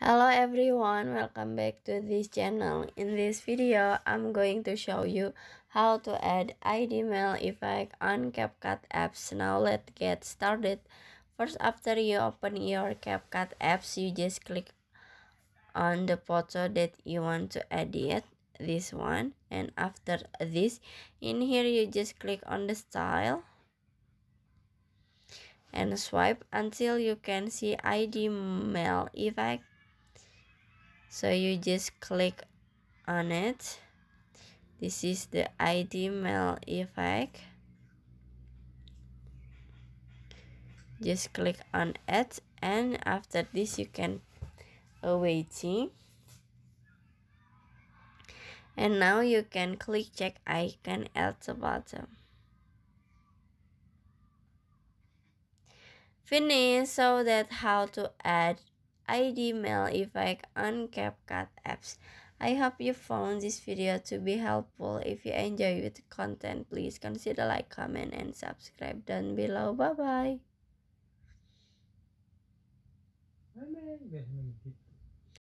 Hello everyone, welcome back to this channel. In this video, I'm going to show you how to add ID Male effect on CapCut apps. Now let's get started. First, after you open your CapCut apps, you just click on the photo that you want to edit, this one. And after this, in here you just click on the style and swipe until you can see ID Male effect so you just click on it. This is the ID Male effect. Just click on it and after this you can awaiting. And now you can click check icon at the bottom. Finish. So that how to add ID Male effect on CapCut apps. I hope you found this video to be helpful. If you enjoy the content, please consider like, comment, and subscribe down below. Bye-bye.